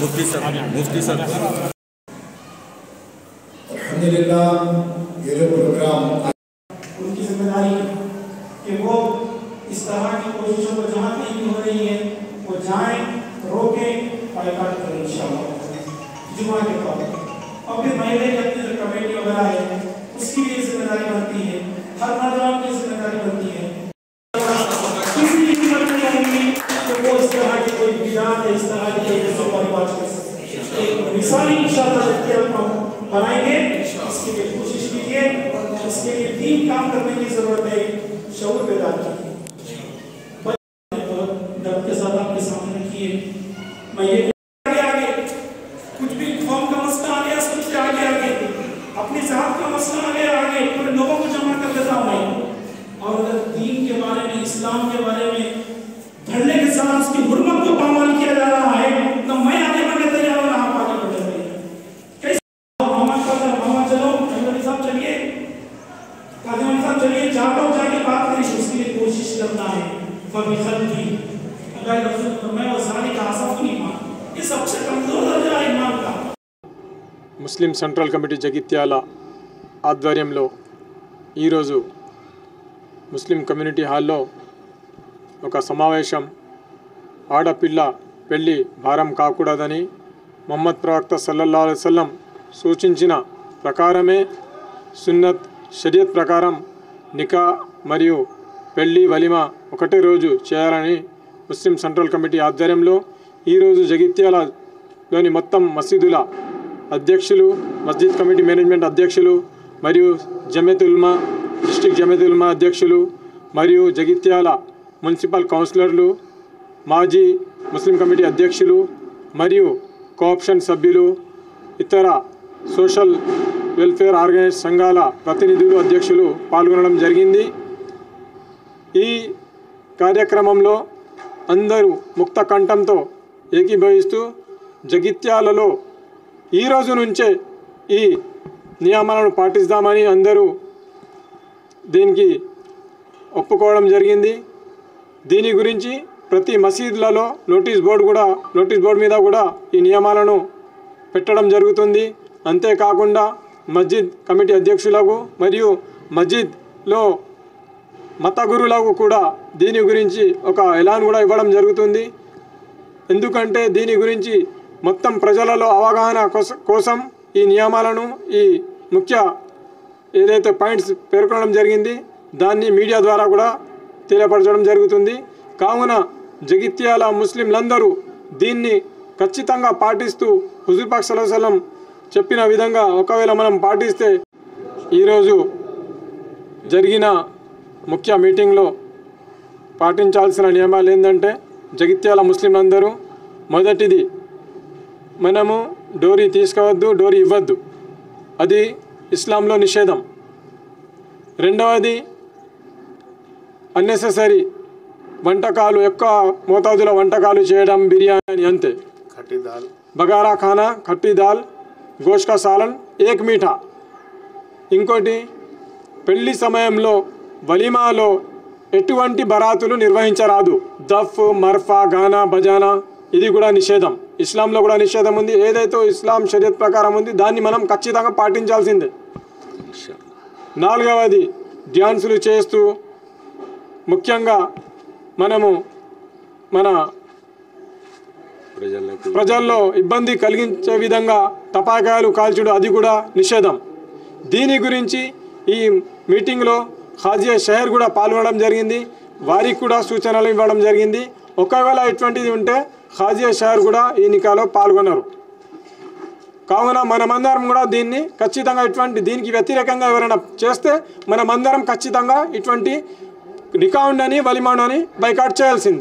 मुफ्ती sir मुफ्ती sir. ये जो प्रोग्राम उनकी ज़िम्मेदारी कि वो इस तरह की कोशिशों को जहाँ कहीं भी हो रही है वो जाएँ रोकें बाइकाट करें इंशाल्लाह। जुमा के तौर और फिर महीने की अपनी जो कमेटी वगैरह है उसकी भी ज़िम्मेदारी बनती है। हर नौजवान की ज़िम्मेदारी बनती है किसी की हिम्मत नहीं होगी कि वो इस तरह की कोई विधान है इस तरह की कोई रस्म और रिवाज कर सके एक मिसाली इंशाल्लाह जबकि हम बनाएँगे इसके लिए कोशिश कीजिए इसके लिए तीन काम करने की ज़रूरत है शौर पैदा कीजिए दर्द के साथ आपके सामने मैं ये आगे आगे। कुछ भी का मसला आ गया आगे आगे। अपनी का मसला आ गया है फबी खल्की अल्लाह के रसूल फरमाया वो सारी का आसफ नहीं ईमान ये सबसे कमजोर दर्जा है ईमान का ముస్లిం సెంట్రల్ కమిటీ జగిత్యాల ఆధ్వర్యంలో ఈరోజు ముస్లిం కమ్యూనిటీ హాల్లో ఒక సమావేశం ఆడపిల్ల పెళ్ళి భారం కాకూడదని మొహమ్మద్ ప్రవక్త సల్లల్లా వసల్లం సూచించిన ప్రకారమే సున్నత్ షరియత్ ప్రకారం నికా మరియు పెళ్ళి వలిమ ఒకటే రోజు చేయాలని ముస్లిం సెంట్రల్ కమిటీ ఆధ్వర్యంలో ఈరోజు జగిత్యాలలోని మొత్తం మసీదుల అధ్యక్షులు మస్జిద్ కమిటీ మేనేజ్మెంట్ అధ్యక్షులు మరియు జమేత్ ఉల్మా డిస్టిక్ జమేత్ ఉల్మా అధ్యక్షులు మరియు జగిత్యాల మున్సిపల్ కౌన్సిలర్లు మాజీ ముస్లిం కమిటీ అధ్యక్షులు మరియు కోఆప్షన్ సభ్యులు ఇతర సోషల్ వెల్ఫేర్ ఆర్గనైజ్ సంఘాల ప్రతినిధులు అధ్యక్షులు పాల్గొనడం జరిగింది. ఈ కార్యక్రమంలో అందరూ ముక్త కంఠంతో ఏకీభవిస్తూ జగిత్యాలలో ఈ రోజు నుంచే ఈ నియమాలను పాటిస్తామని అందరూ దీనికి ఒప్పుకోవడం జరిగింది. దీని గురించి ప్రతి మసీదులలో నోటీస్ బోర్డు కూడా నోటీస్ బోర్డు మీద కూడా ఈ నియమాలను పెట్టడం జరుగుతుంది. అంతేకాకుండా మస్జిద్ కమిటీ అధ్యక్షులకు మరియు మస్జిద్లో మత గురువులకు కూడా దీని గురించి ఒక ఎలాన్ కూడా ఇవ్వడం జరుగుతుంది. ఎందుకంటే దీని గురించి మొత్తం ప్రజలలో అవగాహన కోసం ఈ నియమాలను ఈ ముఖ్య ఏదైతే పాయింట్స్ పేర్కొనడం జరిగింది దాన్ని మీడియా ద్వారా కూడా తెలియపరచడం జరుగుతుంది. కావున జగిత్యాల ముస్లింలందరూ దీన్ని ఖచ్చితంగా పాటిస్తూ హుజూర్ సలహసలం చెప్పిన విధంగా ఒకవేళ మనం పాటిస్తే ఈరోజు జరిగిన ముఖ్య మీటింగ్లో పాటించాల్సిన నియమాలు ఏంటంటే జగిత్యాల ముస్లింలందరూ మొదటిది మనము డోరీ తీసుకోవద్దు డోరీ ఇవ్వద్దు. అది ఇస్లాంలో నిషేధం. రెండవది అన్నెసెసరీ వంటకాలు ఎక్కువ మోతాదుల వంటకాలు చేయడం బిర్యానీ అంతే. ఖట్టి బగారా ఖానా ఖట్టి దాల్ గోష్కా సాలన్ ఏక్ మీఠా. ఇంకోటి పెళ్ళి సమయంలో వలిమాలో ఎటువంటి బరాతులు నిర్వహించరాదు. దఫ్ మర్ఫా గానా బజానా ఇది కూడా నిషేధం. ఇస్లాంలో కూడా నిషేధం ఉంది. ఏదైతే ఇస్లాం షరియత్ ప్రకారం ఉంది దాన్ని మనం ఖచ్చితంగా పాటించాల్సిందే. నాలుగవది డ్యాన్సులు చేస్తూ ముఖ్యంగా మనము మన ప్రజల్లో ఇబ్బంది కలిగించే విధంగా టపాకాయలు కాల్చుడు అది కూడా నిషేధం. దీని గురించి ఈ మీటింగ్లో హాజియా షహర్ కూడా పాల్గొనడం జరిగింది. వారికి కూడా సూచనలు ఇవ్వడం జరిగింది. ఒకవేళ ఇటువంటిది ఉంటే హాజియా షహర్ కూడా ఈ నికాలో పాల్గొన్నారు కావున మనమందరం కూడా దీన్ని ఖచ్చితంగా ఇటువంటి దీనికి వ్యతిరేకంగా ఎవరైనా చేస్తే మనమందరం ఖచ్చితంగా ఇటువంటి నికా ఉండని వలిమానని బైకాట్ చేయాల్సింది.